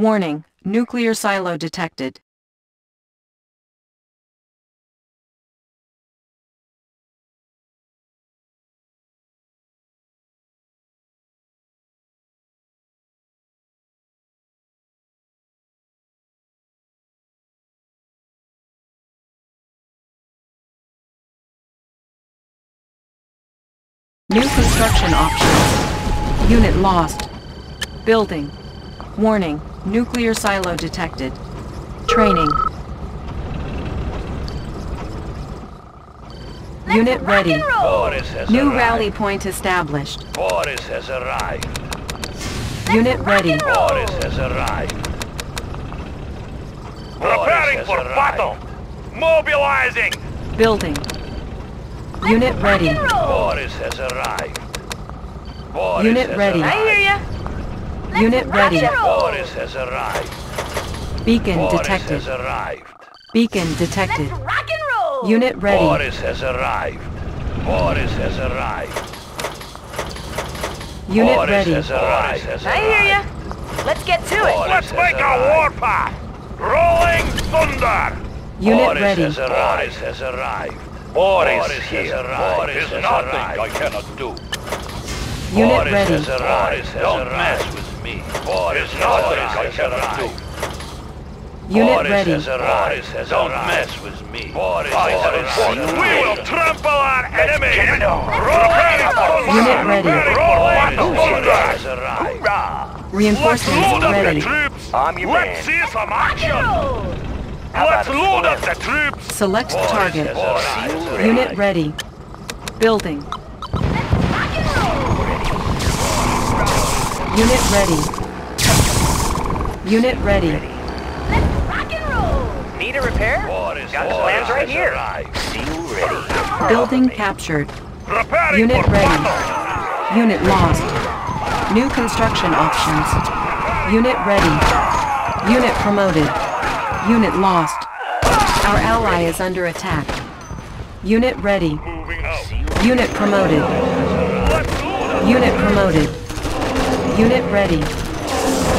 Warning, nuclear silo detected. New construction options. Unit lost. Building. Warning, nuclear silo detected. Training. Unit ready. Boris has New arrived. rally point established. Boris has arrived. Unit ready. Boris has arrived. Preparing has for arrived. battle! Mobilizing! Building. Unit ready. Boris has arrived. Boris Unit has ready. Arrived. I hear ya. Unit ready. Boris has arrived. Beacon Boris detected. has arrived. Beacon detected. Rock and roll. Unit ready. Boris has arrived. Boris has arrived. Unit Boris ready. has arrived. Has I hear ya. Let's get to it. Let's has make a arrived. warpath! Rolling thunder! Unit Boris ready. has arrived. has arrived. Boris, Boris has arrived. Boris Has There's nothing arrived. I cannot do. Unit Boris ready. has arrived. has Don't arrived. mess with me. Boris There's nothing Boris I has do. arrived. Unit Boris ready. has arrived. has Don't arrived. mess with me. Boris I has have arrived. important We will trample our enemy! Unit ready. Preparing for battle! Boris has arrived. Reinforcements ready. I'm your Let's see some action! Let's load up the troops! Select target. Unit ready. Building. Unit ready. Unit ready. Rock and roll. Need a repair? Got the plans right here. arrived. Seal ready. Building captured. Preparing Unit ready. battle! Unit lost. New construction options. Unit ready. Unit promoted. Unit lost. Our ally is under attack. Unit ready. Unit promoted. Let's load up! Unit promoted. Unit ready.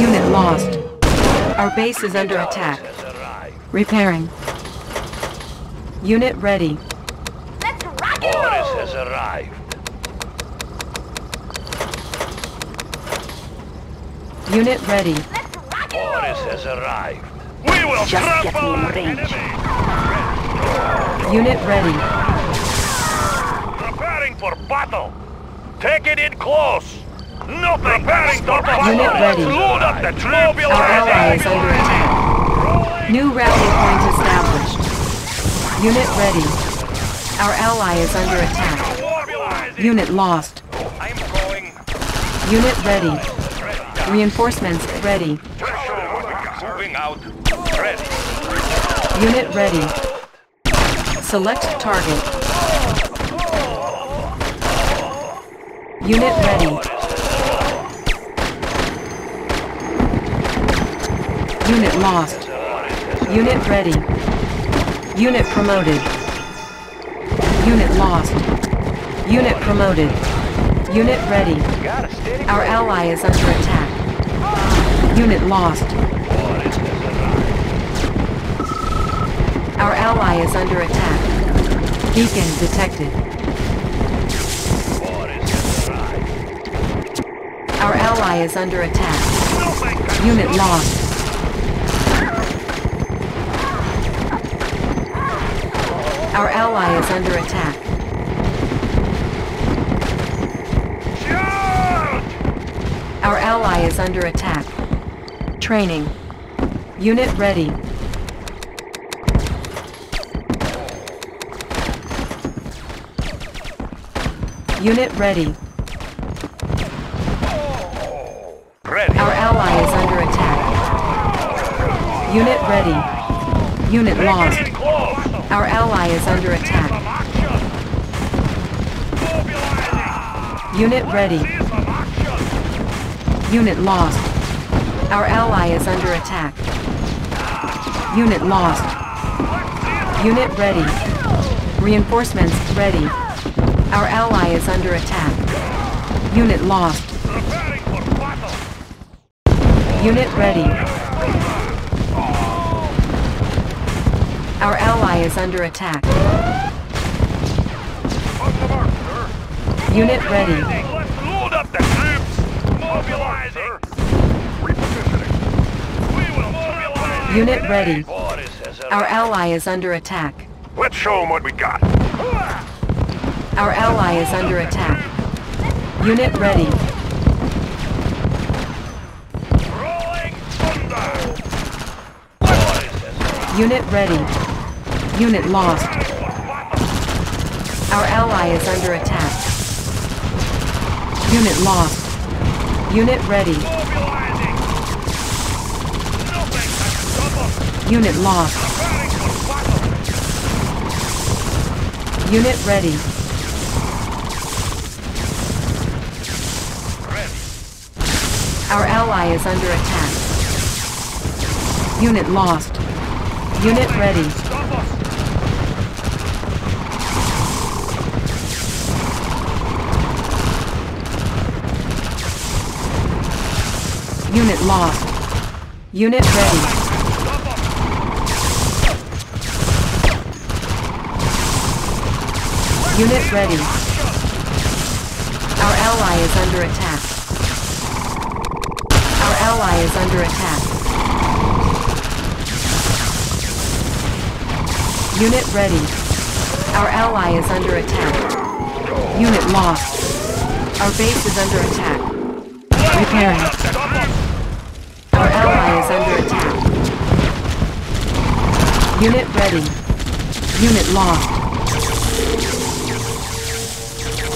Unit lost. Our base is under attack. Repairing. Unit ready. Let's rock and Boris has arrived. Unit ready. Let's rock and Boris has arrived. We will Just get trample me in our range. enemy! Unit ready. Preparing for battle! Take it in close! Nothing! Preparing for battle! Unit ready. Load up the troops! Our ally is under attack. New rally point established. Unit ready. Our ally is under attack. Unit lost. I'm going. Unit ready. Reinforcements ready. Moving out. Ready. Unit ready. Select target. Unit ready. Unit lost. Unit ready. Unit promoted. Unit lost. Unit promoted. Unit ready. Our ally is under attack. Unit lost. Our ally is under attack. Beacon detected. Our ally is under attack. Unit lost. Our ally is under attack. Charge! Our ally is under attack. Training. Unit ready. Unit ready. Ready. Our ally is under attack. Unit ready. Unit lost. Our ally is under attack. Unit ready. Unit lost. Our ally is under attack. Unit lost. Unit ready. Reinforcements ready. Our ally is under attack. Unit lost. Unit ready. Our ally is under attack. On the mark, sir. Unit ready. Let's load up the troops. Mobilizing. Repositioning. We will mobilize. Unit ready. Our ally is under attack. Let's show them what we got. Our ally is under attack. Unit ready. Rolling thunder. Boris has arrived. Unit ready. Unit lost. Our ally is under attack. Unit lost. Unit ready. Unit lost. Unit ready. Ready. Our ally is under attack. Unit lost. Unit ready. Unit lost. Unit ready. Unit ready. Our ally is under attack. Our ally is under attack. Unit ready. Our ally is under attack. Unit lost. Our base is under attack. Repairing. Under attack. Unit ready. Unit lost.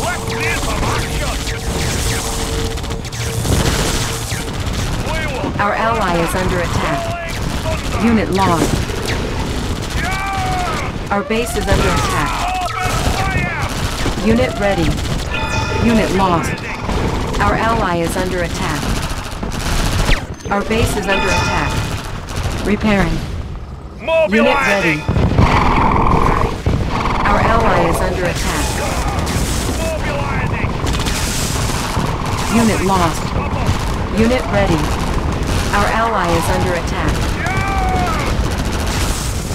Let's see some action. We will Our ally is under attack. Unit lost. Our base is under attack. Unit ready. Unit lost. Our ally is under attack. Our base is under attack. Repairing. Unit ready. Our ally is under attack. Mobilizing! Unit lost. Unit ready. Our ally is under attack.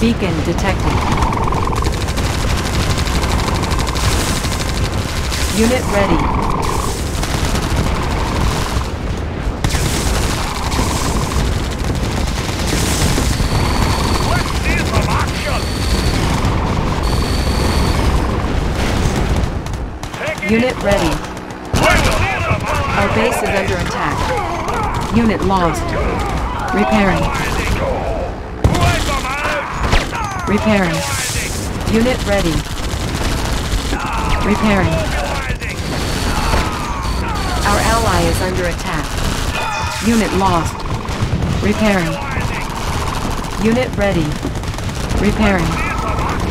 Beacon detected. Unit ready. Let's see some action! Take it Unit ready. Our base is under attack. Unit lost. Repairing. Repairing. Unit ready. Repairing. Our ally is under attack. Unit lost. Repairing. Unit ready. Repairing.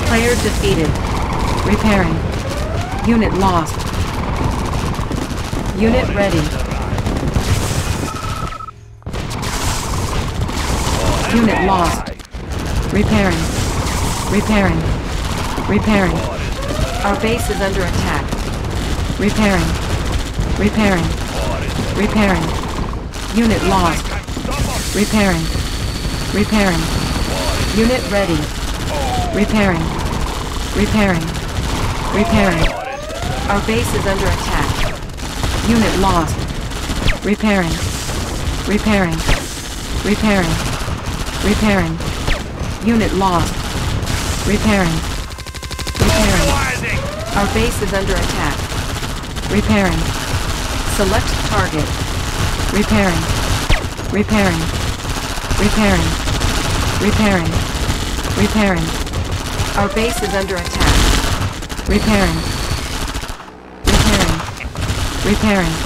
Player defeated. Repairing. Unit lost. Unit ready. Unit lost. Repairing. Repairing. Repairing. Our base is under attack. Repairing. Repairing. Repairing. Unit lost. Repairing. Repairing. Unit ready. Repairing. Repairing. Repairing. Our base is under attack. Unit lost. Repairing. Repairing. Repairing. Repairing. Unit lost. Repairing. Repairing. Our base is under attack. Repairing. Select target. Repairing. Repairing. Repairing. Repairing. Repairing. Our base is under attack. Repairing. Repairing.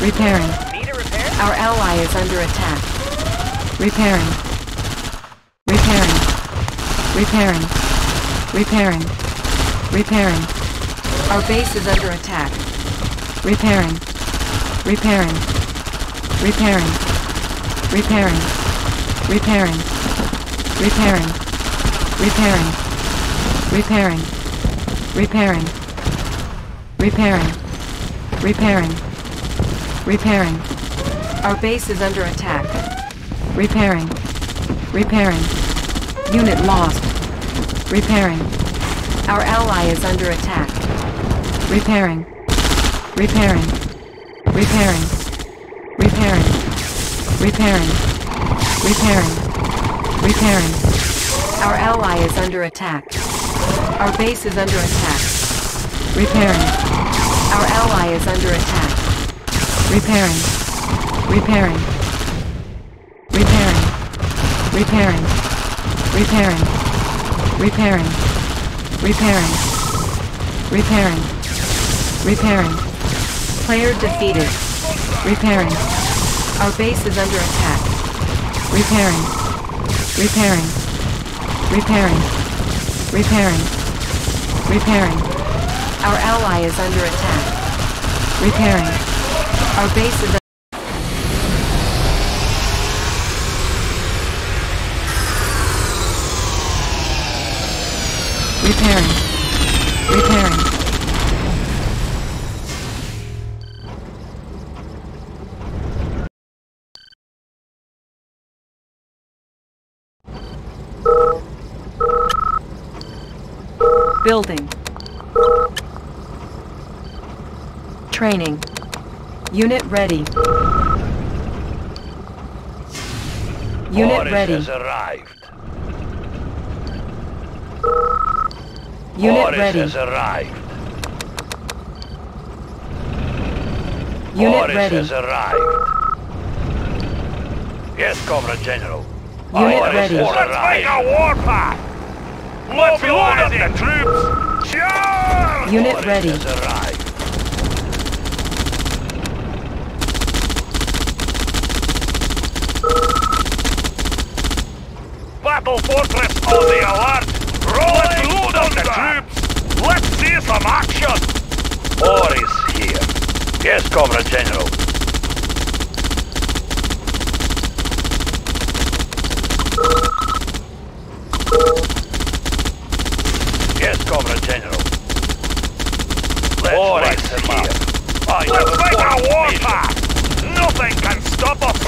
Repairing. Need a repair? Our ally is under attack. Repairing. Repairing. Repairing. Repairing. Repairing. Our base is under attack. Repairing. Repairing. Repairing. Repairing. Repairing. Repairing. Repairing. Repairing. Repairing. Repairing. Repairing. Repairing. Our base is under attack. Repairing. Repairing. Unit lost. Repairing. Our ally is under attack. Repairing. Repairing. Repairing. Repairing. Repairing. Repairing. Repairing. Our ally is under attack. Our base is under attack. Repairing. Our ally is under attack. Repairing. Repairing. Repairing. Repairing. Repairing. Repairing. Repairing. Repairing. Repairing. Player defeated. Repairing. Our base is under attack. Repairing. Repairing. Repairing. Repairing. Repairing. Our ally is under attack. Repairing. Our base is Repairing. Repairing. Building. Training. Unit ready. Unit Boris ready. has arrived. Unit Boris ready. has arrived. Unit Boris ready. has arrived. Yes, Comrade General. Unit Boris ready. has Let's make a warpath! Let's load up the troops! Charge! Unit Boris ready. has arrived. Battle Fortress on the alert! Let's load up the troops! Let's see some action! Boris here. Yes, Comrade General. Yes, Comrade General. Let's Boris light them here. up. I Let's have make a important mission. warpath! Nothing can stop us!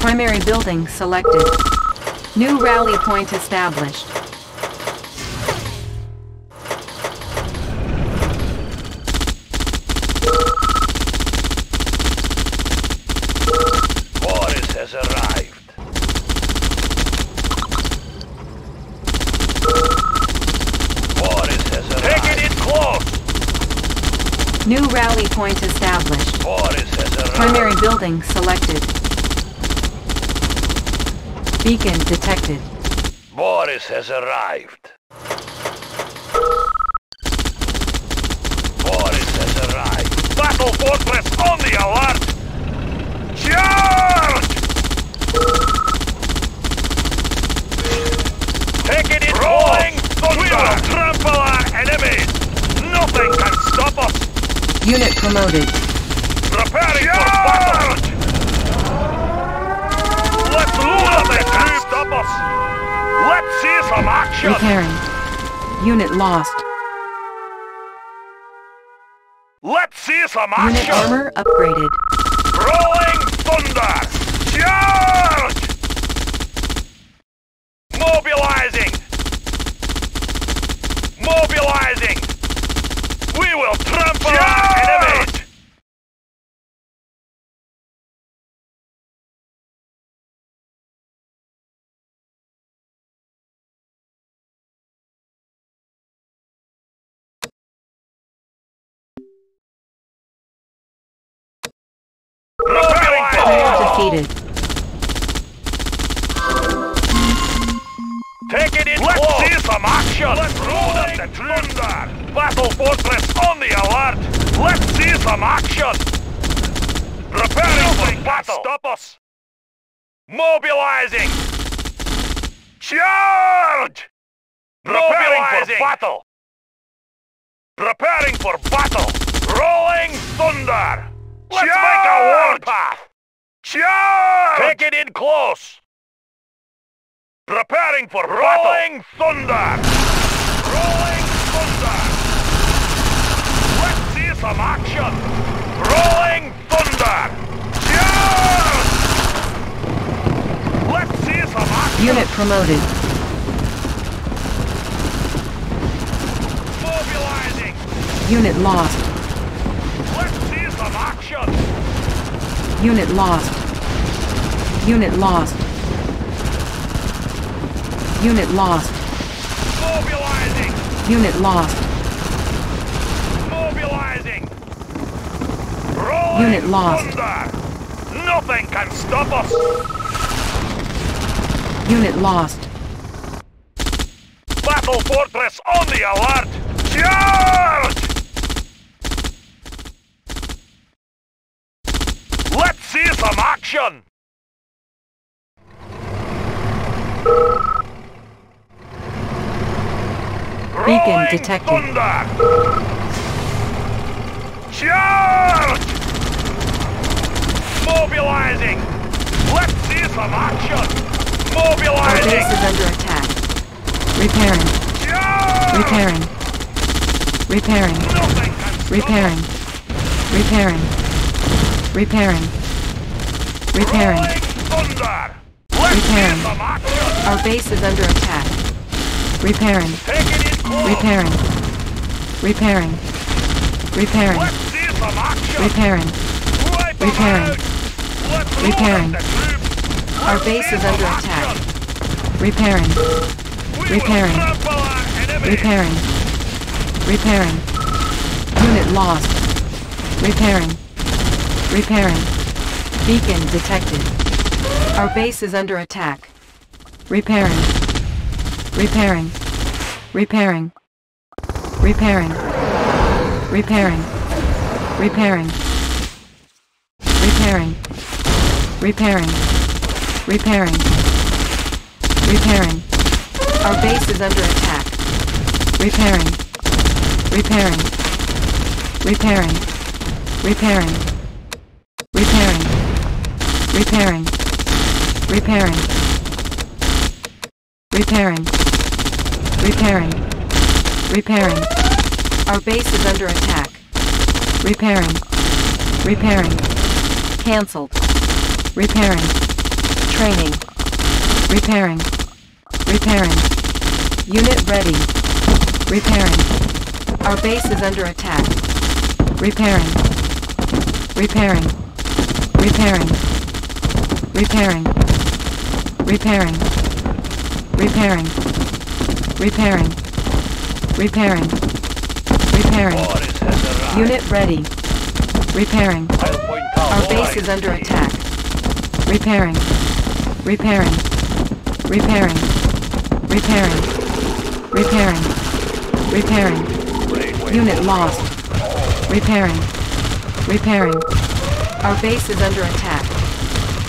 Primary building selected. New rally point established. Boris has arrived. Boris has arrived. Taking it close! New rally point established. Boris has arrived. Primary building selected. Beacon detected. Boris has arrived. Boris has arrived. Battle Fortress on the alert! Charge! Taking it Rolling thunder! We will trample our enemies! Nothing can stop us! Unit promoted. Preparing for battle! Let's load up the troops! Let's see some action! Repairing. Unit lost. Let's see some Unit action! armor upgraded. Rolling thunder! Charge! Mobilizing! Mobilizing! We will trample our defeated. Take it in Let's close. see some action! Let's roll up the thunder! Battle Fortress on the alert! Let's see some action! Preparing for battle! Stop us! Mobilizing! Charge! Preparing for battle! Preparing for battle! Rolling thunder! Let's make a warpath! Charge! Take it in close! Preparing for Rolling battle! Thunder! Rolling Thunder! Let's see some action! Rolling Thunder! Charge! Let's see some action! Unit promoted. Mobilizing. Unit lost. Unit lost. Unit lost. Unit lost. Mobilizing! Unit lost. Mobilizing! Rolling Unit lost. thunder! Nothing can stop us! Unit lost. Battle Fortress on the alert! Charge! Let's see some action! Beacon detected. Charge! Mobilizing! Let's see some action! Mobilizing! Our base is under attack. Repairing. Charge! Repairing. Repairing. Nothing can stop Repairing. Repairing. Repairing. Repairing. Repairing. Our base is under attack. Repairing. Repairing. Repairing. Repairing. Repairing. Repairing. Repairing. Our base is under attack. Repairing. Repairing. Repairing. Repairing. Unit lost. Repairing. Repairing. Beacon detected. Our base is under attack. Repairing. Repairing. Repairing. Repairing. Repairing. Repairing. Repairing. Repairing. Repairing. Repairing. Our base is under attack. Repairing. Repairing. Repairing. Repairing. Repairing. Repairing. Repairing. Repairing. Repairing. Repairing. Our base is under attack. Repairing. Repairing. Cancelled. Repairing. Training. Repairing. Repairing. Unit ready. Repairing. Our base is under attack. Repairing. Repairing. Repairing. Repairing. Repairing. Repairing. Repairing. Repairing. Repairing. Unit ready. Repairing. Our base is under attack. Repairing. Repairing. Repairing. Repairing. Repairing. Repairing. Unit lost. Repairing. Repairing. Our base is under attack.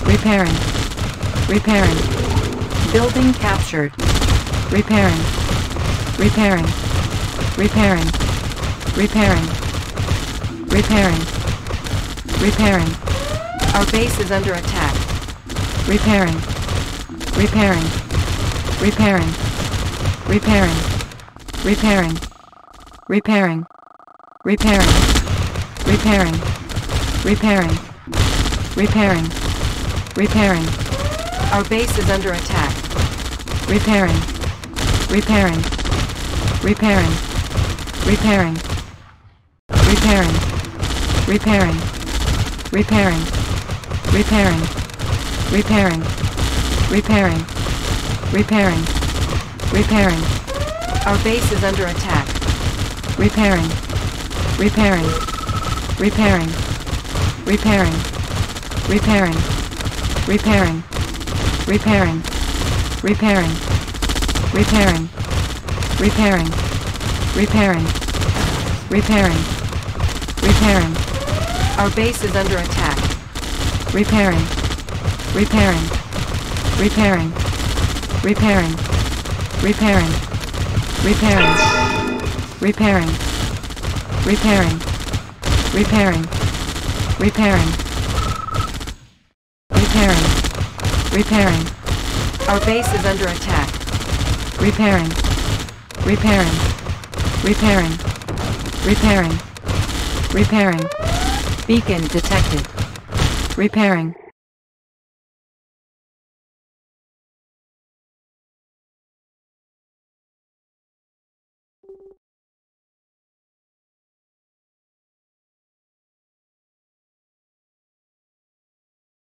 Repairing. Repairing. Building captured. Repairing. Repairing. Repairing. Repairing. Repairing. Repairing. Our base is under attack. Repairing. Repairing. Repairing. Repairing. Repairing. Repairing. Repairing. Repairing. Repairing. Repairing. Repairing. Our base is under attack. Repairing. Repairing. Repairing. Repairing. Repairing. Repairing. Repairing. Repairing. Repairing. Repairing. Repairing. Repairing. Our base is under attack. Repairing. Repairing. Repairing. Repairing. Repairing. Repairing. Repairing. Repairing. Repairing. Repairing. Repairing. Repairing. Repairing. Our base is under attack. Repairing. Repairing. Repairing. Repairing. Repairing. Repairing. Repairing. Repairing. Repairing. Repairing. Repairing. Repairing. Our base is under attack. Repairing. Repairing. Repairing. Repairing. Repairing. Beacon detected. Repairing.